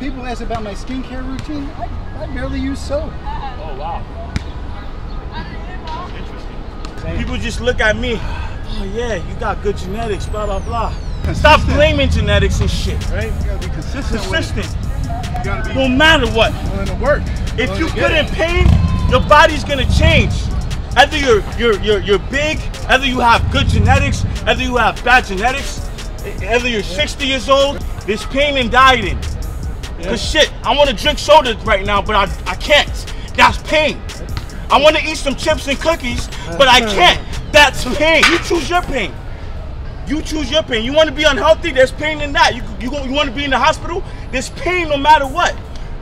people ask about my skincare routine, I, I barely use soap. Oh wow. Interesting. People just look at me. Oh yeah, you got good genetics, blah blah blah. Stop blaming genetics and shit, right? You gotta be consistent. Consistent. With. You gotta be No matter what. willing to work. If willing you put in pain, your body's gonna change. Either you're you're you're you're big, either you have good genetics, either you have bad genetics, either you're 60 years old, there's pain in dieting. Cause shit, I wanna drink soda right now, but I, I can't. That's pain. I wanna eat some chips and cookies, but I can't. That's pain. You choose your pain. You choose your pain. You want to be unhealthy? There's pain in that. You you, you want to be in the hospital? There's pain no matter what.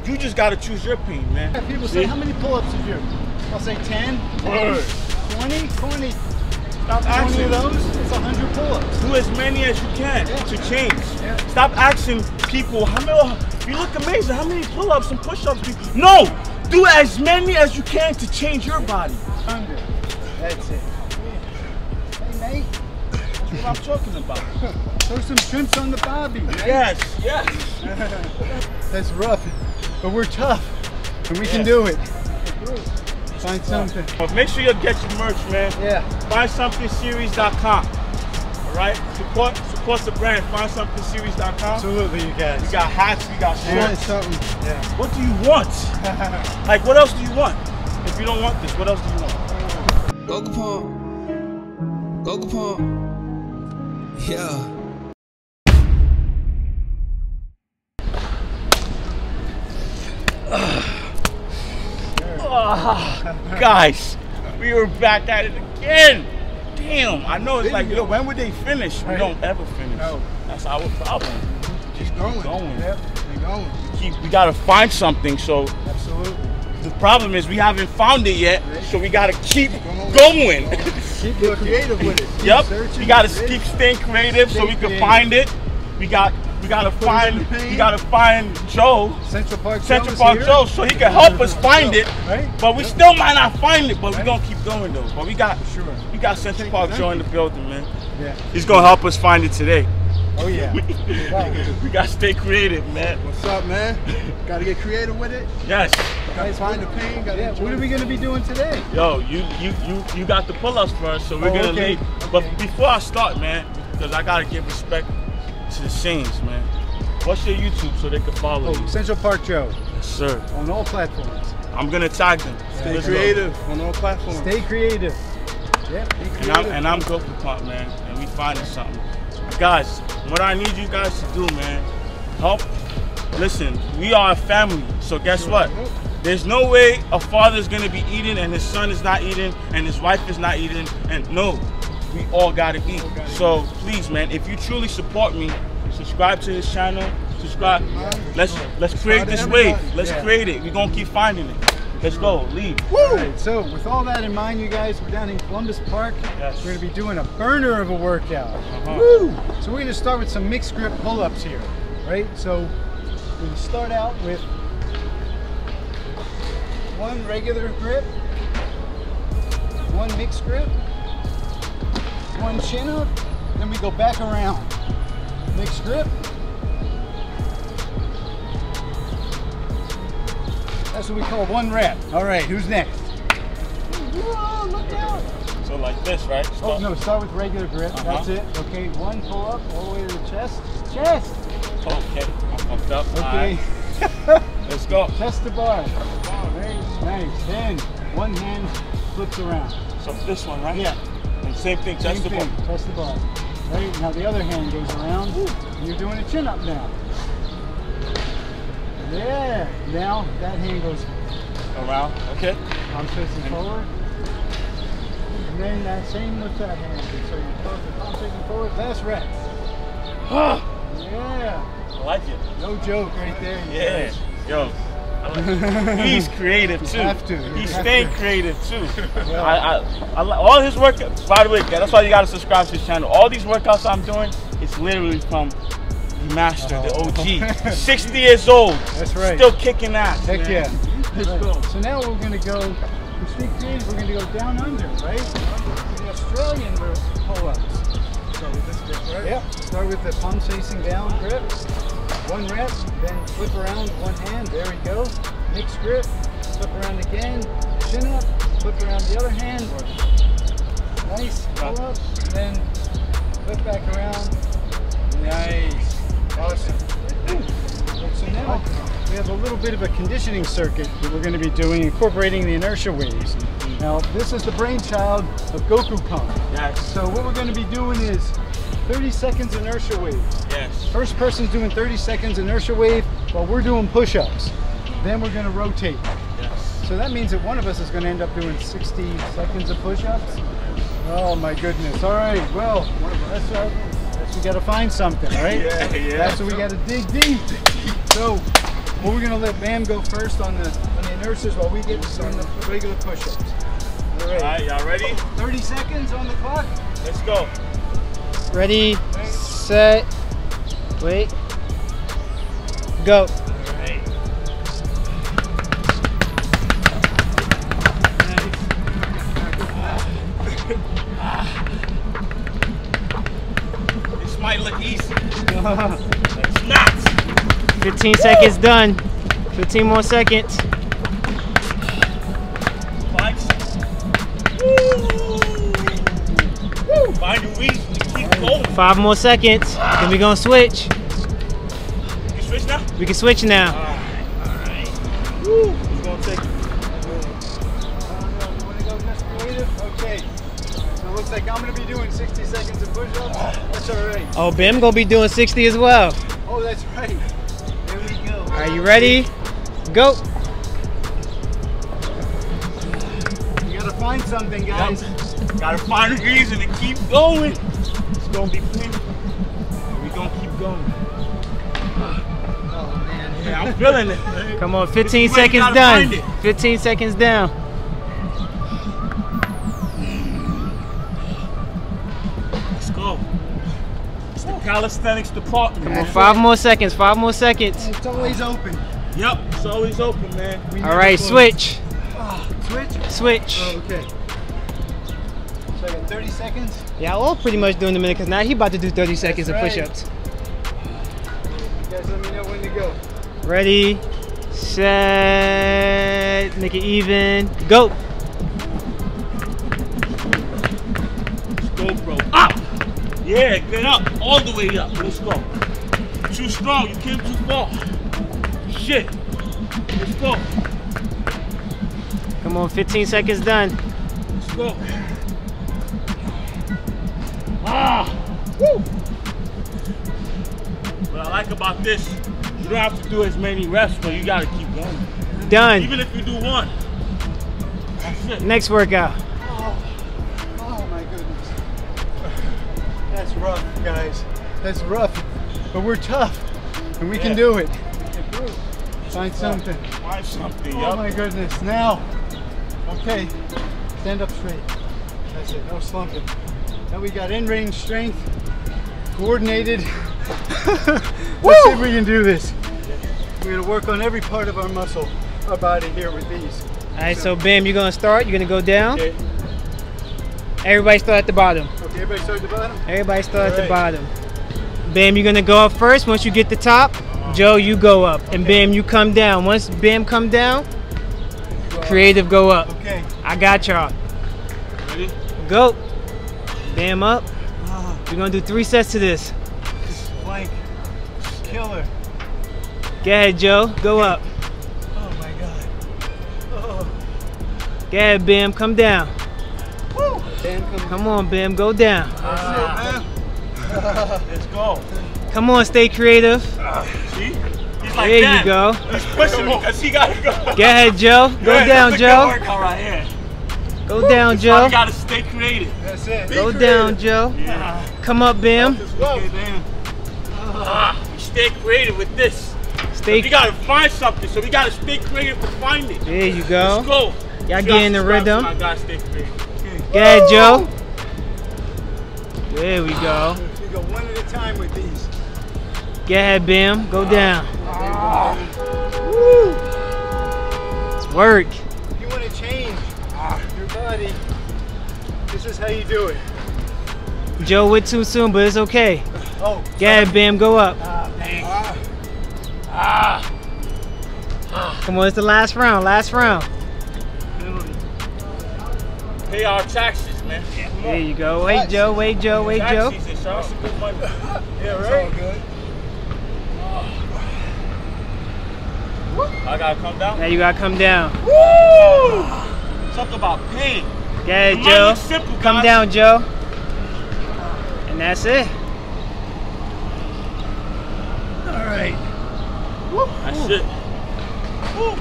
You just gotta choose your pain, man. Yeah, People say, See? how many pull-ups did you do? I'll say 10, Word. 20, 20. Stop 20 asking. of those, it's 100 pull-ups. Do as many as you can Yeah. to change. Yeah. Stop asking people how many. You look amazing. How many pull-ups and push-ups? Do you, no. Do as many as you can to change your body. 100. That's it. Hey, mate, That's what I'm talking about. throw some shrimps on the bobby. mate. yes. Yes. That's rough, but we're tough, and we can do it. Find something. But make sure you get your merch, man. Yeah. FindSomethingSeries.com. All right. Support support the brand. FindSomethingSeries.com. Absolutely, you guys. We got hats. We got Yeah, shorts. something. Yeah. What do you want? like, what else do you want? If you don't want this, what else do you want? Goku Pump. Goku Pump. Yeah. Ah. Guys, we were back at it again. Damn, I know it's like, yo, when would they finish? We don't ever finish. No. That's our problem. Just keep Going. going. Yep. Keep going. Keep, we gotta find something. So Absolutely. the problem is we haven't found it yet. So we gotta keep Going. going. Keep getting creative with it. Keep Yep. We gotta keep staying creative so we can creative. find it. We got we gotta find the we gotta find Joe, Central Park. Central Joe Park Joe, so he can help us find it. Right. But we Yep. still might not find it, but we Right. gonna keep going though. But we got Sure. we got Central Park it Joe in the building, man. Yeah. He's gonna help us find it today. Oh yeah. Right. we gotta stay creative, man. What's up, man? Gotta get creative with it. Yes. Gotta find the pain. Yeah. What are we gonna be doing today? Yo, you you you you got the pull-ups first, so we're Oh, gonna okay. leave. But Okay. before I start, man, because I gotta give respect to the scenes, man. What's your YouTube so they can follow Oh, you? Central Park Joe Yes, sir. on all platforms. I'm gonna tag them. Stay Let's go. creative on all platforms. Stay creative. Yeah. Be And. I'm and I'm Pump, man, and we finding something. Guys, what I need you guys to do, man, help. Listen, we are a family, so guess what? There's no way a father's gonna be eating and his son is not eating and his wife is not eating, and no, we all gotta eat. So please, man, if you truly support me, subscribe to this channel, subscribe. Let's let's create this wave. Let's Yeah. create it. We're gonna keep finding it. Let's go, leave. All right, so with all that in mind, you guys, we're down in Columbus Park. Yes. We're gonna be doing a burner of a workout. Uh-huh. Woo! So we're gonna start with some mixed grip pull-ups here, right? So we start out with one regular grip, one mixed grip, one chin up, then we go back around. Next grip. That's what we call one rep. All right, who's next? Whoa, look out! So like this, right? Oh no, start with regular grip. Uh-huh. That's it. Okay, one pull up all the way to the chest. Chest. Okay, I'm fucked up. Okay. Let's go. Chest to bar. Very nice. Then one hand flips around. So this one, right? Yeah. And same thing, Same the thing. one. Chest to bar. Right. Now the other hand goes around. And you're doing a chin up now. Yeah. Now that hand goes Around. Okay. I'm facing forward. And then that same with that hand. So you both the palm facing forward. Last rep. Yeah. I like it. No joke right there. Yeah. guys. Yo. Like. He's creative too. have to. You He's staying creative too. Yeah. I, I, I, all his workouts. By the way, that's why you gotta subscribe to his channel. All these workouts I'm doing, it's literally from the master, the OG. 60 years old. That's right. Still kicking ass. Heck man. yeah. Let's Right. go. So now we're gonna go, stay creative, we're gonna go down under, right? The Australian pull-ups. So with this grip, right? Yep. Start with the palms facing down grip. One rep, then flip around one hand. There we go. Mixed grip. Flip around again. Chin up. Flip around the other hand. Nice. Pull up. Then flip back around. Nice. Awesome. So now we have a little bit of a conditioning circuit that we're going to be doing, incorporating the inertia waves. Now, this is the brainchild of Goku Pump. Yes. So what we're going to be doing is 30 seconds inertia wave. Yes. First person's doing 30 seconds inertia wave while we're doing push-ups. Then we're going to rotate. Yes. So that means that one of us is going to end up doing 60 seconds of push-ups. Oh my goodness. All right. Well, that's. That's we got to find something, right? Yeah, yeah. That's what we got to dig deep. So, well, we're going to let Bam go first on the on the inertias while we get doing the regular push-ups. All right, y'all ready? 30 seconds on the clock. Let's go. Ready, set, wait, go. This might look easy. It's not. 15 seconds done. 15 more seconds. Five. Woo! Woo! Find a reason to keep going. Five more seconds. Then we gonna switch. You can switch now? We can switch now. Alright. Woo! Who's gonna take it? Okay. So it looks like I'm going to be doing 60 seconds of push-ups. That's all right. Oh, Bim gonna be doing 60 as well. Oh, that's right. There we go. Are you ready? Go. You gotta find something, guys. Gotta find a reason to keep going. It's gonna be painful. We gonna keep going. Oh man. Yeah, I'm feeling it. Come on, 15 is seconds done. 15 seconds down. Let's go. It's the calisthenics department. Come on, five more seconds. Five more seconds. It's always open. Yep, it's always open, man. We All never right, close. switch. Ah, switch. Switch. Oh, okay. So I got 30 seconds. Yeah, all pretty much doing the minute because now he about to do 30 seconds right. of push-ups. Guys let me know when to go. Ready, set, make it even, go. Let's go, bro. Up! Yeah, get up. All the way up. Let's go. Too strong. You came too far. Shit. Let's go. Come on, 15 seconds done. Let's go. Ah! Woo! What I like about this, you don't have to do as many reps, but you gotta keep going. Done. Even if you do one. That's it. Next workout. Oh my goodness. That's rough, guys. That's rough. But we're tough. And we can do it. Find something. Find something, Oh yup. my goodness. Now. Okay. Stand up straight. That's it. No slumping. Now we got in-range strength. Coordinated. Let's see if we can do this. We're gonna work on every part of our muscle, our body here with these. All right, so Bam, you're gonna start. You're gonna go down. Okay. Everybody start at the bottom. Okay, everybody start at the bottom. Everybody start at the bottom. Bam, you're gonna go up first. Once you get the top, Joe, you go up, and Bam, you come down. Once Bam come down, creative go up. Okay. I got y'all. Ready? Go. Bam up. We're gonna do three sets to this. Plank. Killer. Go ahead, Joe. Go up. Oh my god. Oh. Go ahead, Bam. Come down. Woo. Dan, come. Come on, Bam. Go down. Let's go. Come on, stay creative. Ah, see? He's like There that. you go. He's pushing me because he gotta go. Go ahead, Joe. Go Yeah, down, that's a good Joe. workout right here. Go down, Joe. We gotta stay creative. That's it. Go down, Joe. Yeah. Come up, Bam. Okay. Ah, stay creative with this. Stay. We gotta find something, so we gotta stay creative to find it. There you go. Let's go. go. Y'all See, get in the rhythm. my guy, stay creative. Go ahead, Joe. There we go. Ah, we go one at a time with these. Go ahead, Bam. Go ah. down. Ah. It's work. Your body, this is how you do it. Joe went too soon, but it's okay. Oh, Go ahead, Bam. Go up. ah, dang. Ah. Come on, it's the last round. Last round. Pay our taxes, man. Come There you go. Wait, Joe. Wait, Joe. Wait, Tax Joe. season, show us good money. Yeah, right. good. I gotta come down. Now you gotta come down. Woo! Talk about pain. Yeah, The Joe. is simple, Come guys. down, Joe. And that's it. All right. That's it. Oh,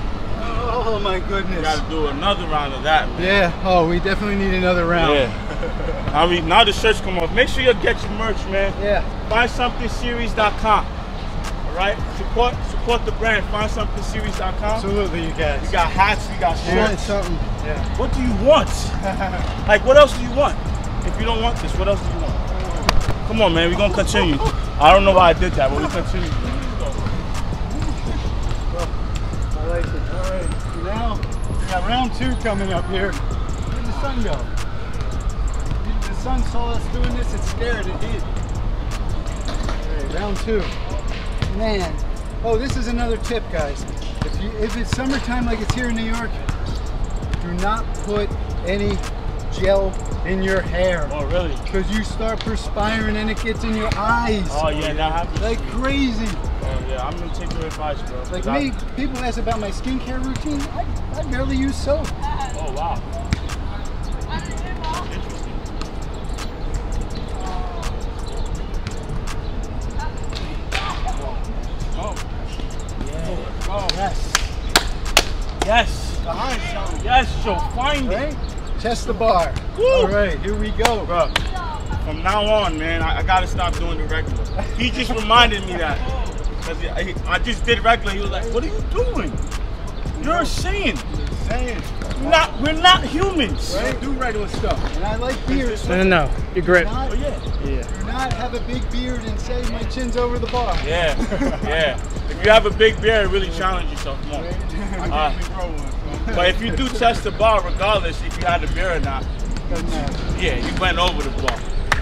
oh my goodness. Gotta do another round of that, man. Yeah. Oh, we definitely need another round. Yeah. now, we, now the shirts come off. Make sure you get your merch, man. Yeah. FindSomethingSeries.com. All right. Support support the brand. FindSomethingSeries.com. Absolutely, you guys. We got hats. We got Yeah, shirts. something. Yeah. What do you want? like, what else do you want? If you don't want this, what else do you want? Come on, man. We're gonna continue. I don't know why I did that, but we continue. I like it. All right. Now we got round two coming up here. Where'd the sun go? The sun saw us doing this. It scared. It did. All right, round two. Man. Oh, this is another tip, guys. If you if it's summertime like it's here in New York, do not put any gel in your hair Oh, really? because you start perspiring and it gets in your eyes Oh, yeah, that happens. like crazy. Oh, yeah, I'm gonna take your advice, bro. Like 'Cause I- me, people ask about my skincare routine. I, I barely use soap. Oh, wow. Right? Chest the bar. Woo. All right, here we go. Bro, from now on, man, I, I gotta stop doing the regular. He just reminded me that. Cause I, I just did regular. He was like, "What are you doing? You're insane. Saying, We're not, we're not humans." right? Do regular stuff. And I like beards. No, no, no. Your grip. Not, Oh yeah. Yeah. do not have a big beard and say my chin's over the bar. Yeah, yeah. If you have a big beard, really challenge yourself. Come on. Right? Uh, grow one. But if you do touch the ball, regardless if you had a beard or not, yeah, you went over the ball.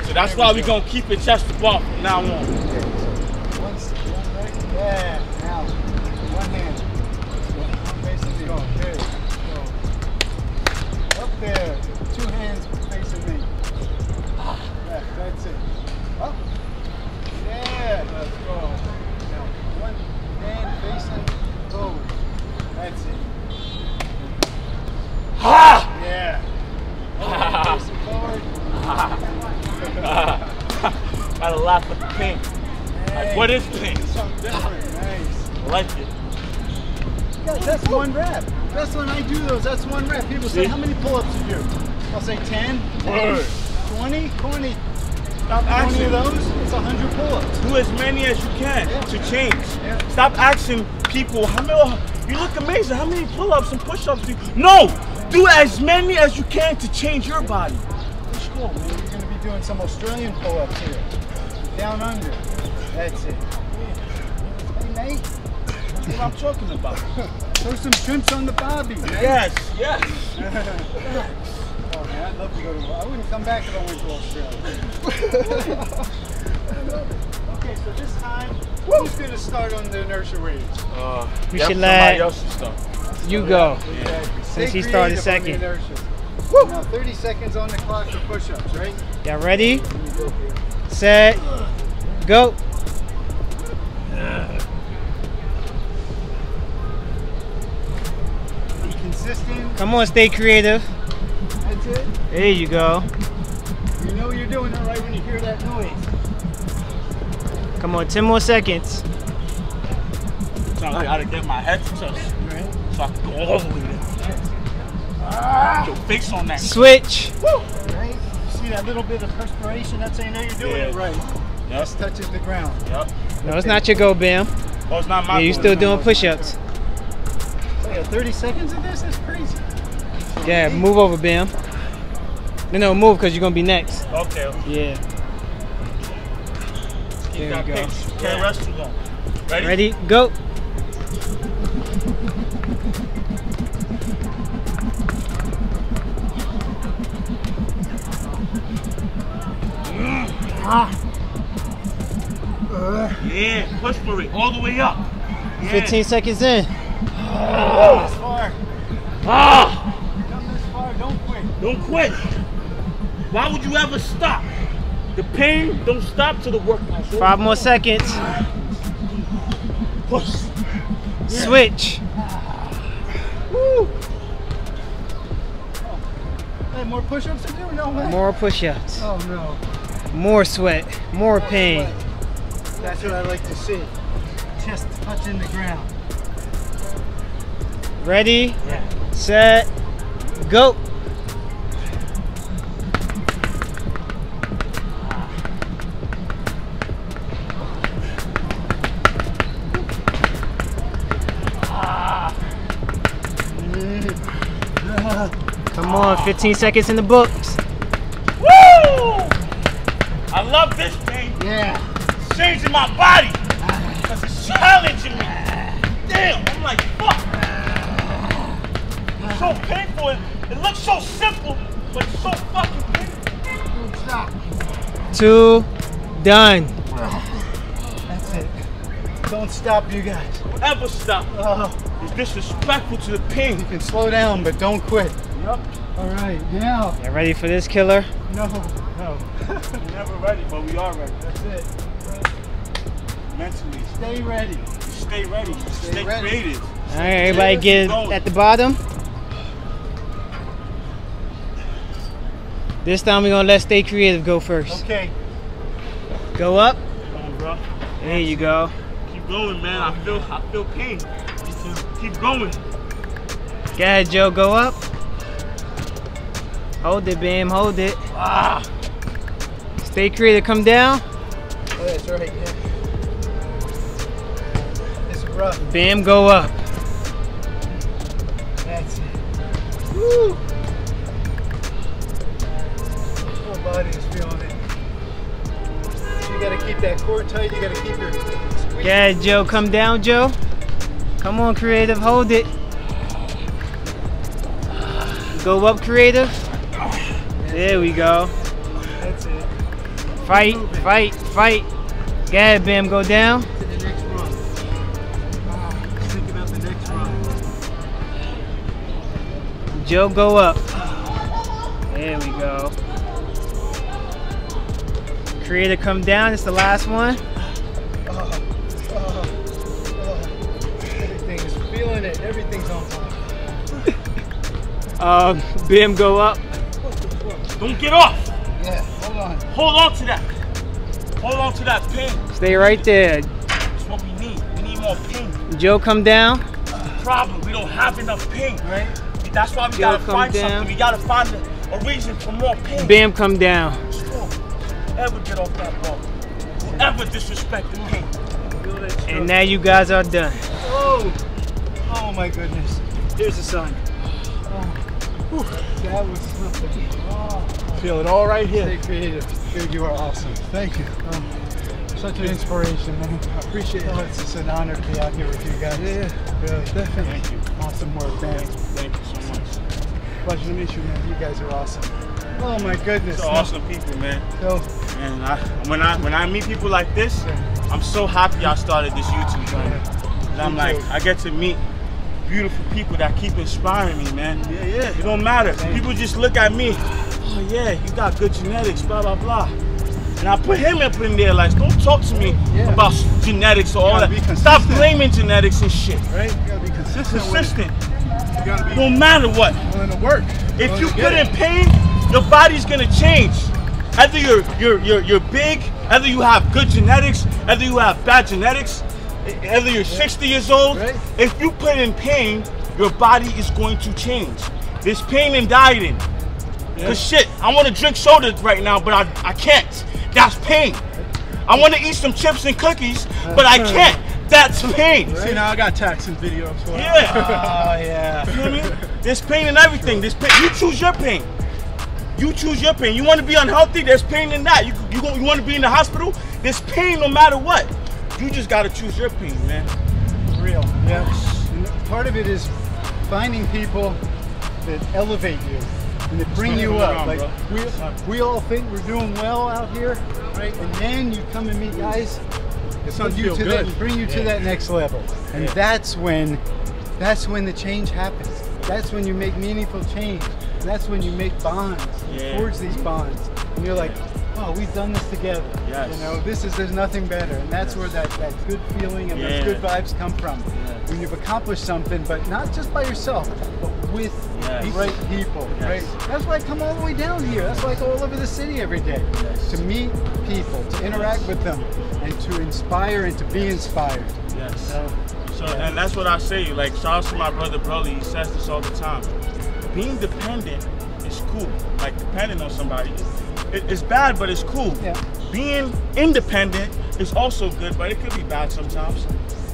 So that's why we're gonna keep it test the ball from now on. Yeah. Now, one hand. Up there. Two hands what is pain? Something different. Nice. I like it. Yeah, that's one rep. That's when I do those. That's one rep. People say, how many pull-ups do you do? I'll say 10, Word. 20, 20. Stop 20 asking. of those, it's 100 pull-ups. Do as many as you can Yeah. to change. Yeah. Stop asking people how many. Oh, you look amazing. How many pull-ups and push-ups do you? No. Do as many as you can to change your body. Cool, man. You're going to be doing some Australian pull-ups here. Down under. That's it. Hey, mate. That's what I'm talking about. Throw some shrimps on the bobby, man. yes. Yes. Oh, man, I'd love to go to... I wouldn't come back if I went to Australia. okay, so this time, who's going to start on the inertia waves? Uh, We yep, should let- You go. Exactly. Since he started creative on the second. inertia. Now 30 seconds on the clock for push-ups, right? Y'all ready? Set. Go. Be consistent. Come on, stay creative. That's it. There you go. You know you're doing it right when you hear that noise. Come on, 10 more seconds. So I gotta get my head to Right? so I can go all the way there. Ah, your face on that. Switch. Right? See that little bit of perspiration? That's how you know you're doing Yeah. it right. Yep. Just touches the ground. Yep. No, it's not your go, Bam. Oh, it's not my. Yeah, you fault. still doing push-ups. So yeah, 30 seconds of this? That's crazy. Yeah, move over, Bam. No, no, move because you're gonna be next. Okay. Yeah. Keep There that you go. pace. You Can't rest too long. Ready? Ready? Go. Mm. Ah. Yeah. Push for it all the way up. hand. 15 seconds in. This far. Ah! Come this far. Don't quit. Don't quit. Why would you ever stop? The pain don't stop till the workout's over. Five more seconds. Push. Switch. Hey, more push-ups to do? No way. More push-ups. Oh no. More sweat. More pain. That's what I like to see. Chest touching the ground. Ready, yeah. set, go. Ah. Come on, 15 seconds in the books. My body. Because it's challenging me. Damn, I'm like, fuck. It's so painful. It, it looks so simple, but it's so fucking painful. Don't. Two, done. That's it. Don't stop, you guys. Don't ever stop. Oh, It's disrespectful to the pain. you can slow down, but don't quit. Yup. All right, now. You ready for this killer? No, no. We're never ready, but we are ready. That's it. Mentally. Stay ready. Stay ready. Stay, ready. creative. All right, everybody get at the bottom. This time we're gonna let Stay Creative go first. Okay. Go up. Come on, bro. There you go. Keep going, man. I feel I feel pain. Keep going. Go ahead, Joe. Go up. Hold it, Bam. Hold it. Ah. Stay creative. Come down. Oh, that's right. Yeah. Bam. Go up. That's it. Woo! Whole body is feeling it. You gotta keep that core tight. You gotta keep your squeeze. Go Joe. Come down, Joe. Come on, creative. Hold it. Go up, creative. There we go. That's it. Fight, fight, fight. Ahead, Bam. Go down. Joe, go up. There we go. Creator, come down. It's the last one. Oh, oh, oh. Everything is feeling it. Everything's on fire. Um, Bam, go up. Don't get off. Yeah, hold on. Hold on to that. Hold on to that pin. Stay right there. That's what we need. We need more pain. Joe, come down. Problem, we don't have enough pain. Right? That's why we Joe, gotta come find down. something. We gotta find a, a reason for more pain. Bam, come down. Ever get off that ball? Ever disrespect the pain? Feel that stroke. And now you guys are done. Oh, oh my goodness. Here's the sun. Oh, that was something. Oh, Feel it all right here. stay creative. Dude, you are awesome. Thank you. Oh, such an inspiration, man. I appreciate it. It's an honor to be out here with you guys. Yeah, really. definitely. Thank you. Awesome work, man. Thank you so much. Pleasure to meet you, man. You guys are awesome. Oh my goodness. Are awesome people, man. So, And I, when I when I meet people like this, I'm so happy I started this YouTube journey. And I'm like. I get to meet beautiful people that keep inspiring me, man. Yeah, yeah. It don't matter. Thank People just look at me. Oh yeah, you got good genetics, blah blah blah. And I put him up in there like, don't talk to me Yeah. about genetics or all that. Stop blaming genetics and shit. Right? You gotta be consistent. Consistent. You gotta be No matter what. willing to work. If you put in pain, your body's gonna change. Either you're you're you're you're big, either you have good genetics, either you have bad genetics, either you're 60 years old. Right. If you put in pain, your body is going to change. There's pain in dieting. Cause shit, I want to drink soda right now, but I, I can't. That's pain. I want to eat some chips and cookies, but I can't. That's pain. See, now I got taxing videos. For it. Yeah. oh yeah. You know what I mean? There's pain in everything. There's pain. You choose your pain. You choose your pain. You want to be unhealthy? There's pain in that. You you, go- you want to be in the hospital? There's pain no matter what. You just gotta choose your pain, man. real. Yeah. And part of it is finding people that elevate you and that bring you up. Around, Like we, we all think we're doing well out here, right? And then you come and meet guys Put sons you to good. that, bring you to that next level, and that's when, that's when the change happens. That's when you make meaningful change. That's when you make bonds, you Yeah. forge these bonds, and you're like, oh, we've done this together. Yes. You know, this is there's nothing better, and that's where that, that good feeling and Yeah. those good vibes come from. Yeah. When you've accomplished something, but not just by yourself, but with Yes. the right people. Yes. Right. That's why I come all the way down here. That's why I go all over the city every day Yes. to meet people, to interact with them, to inspire and to be inspired. Yes. So, So, and that's what I say. Like, shout out to my brother Broly. He says this all the time. Being dependent is cool. Like, depending on somebody, it, it's bad, but it's cool. Yeah. Being independent is also good, but it could be bad sometimes.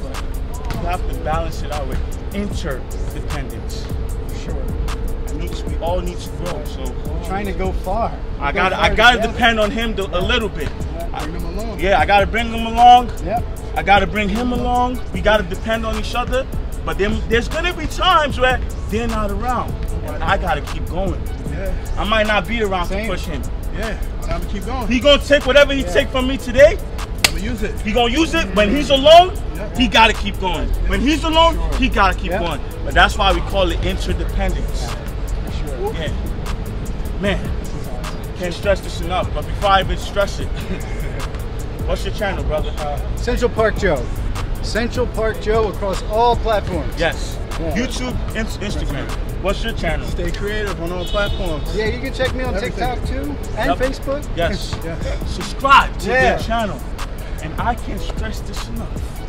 But you have to balance it out with interdependence. sure. Needs, we all need to grow. So, Trying to go far. I got I gotta together. depend on him to, a little bit. Bring them along. Yeah, I got to bring him along. Yep. I gotta bring him along. We gotta depend on each other. But then there's gonna be times where they're not around. And I gotta keep going. Yeah. I might not be around Same. to push him. Yeah. Time to keep going. He gonna take whatever he Yeah. take from me today. I'm gonna use it. He gonna use it. When he's alone, Yeah. he gotta keep going. When he's alone, Sure. he gotta keep Yeah. going. But that's why we call it interdependence. Sure. Yeah. Man, can't stress this enough. But before I even stress it, what's your channel, brother? Central Park Joe. Central Park Joe across all platforms. Yes. Yeah. YouTube, in- Instagram. What's your channel? Stay creative on all platforms. Yeah, you can check me on Everything. TikTok too and Yep. Facebook. Yes. Yeah. Subscribe to Yeah. their channel. And I can't stress this enough.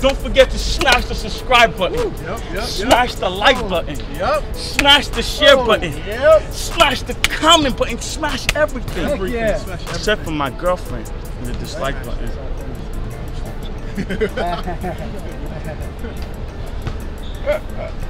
Don't forget to smash the subscribe button. Yep. Yep. Yep. Smash the like Oh. button. Yep. Smash the share Oh, button. Yep. Smash the comment button. Smash everything. Heck yeah. Smash everything. Except for my girlfriend and the dislike button.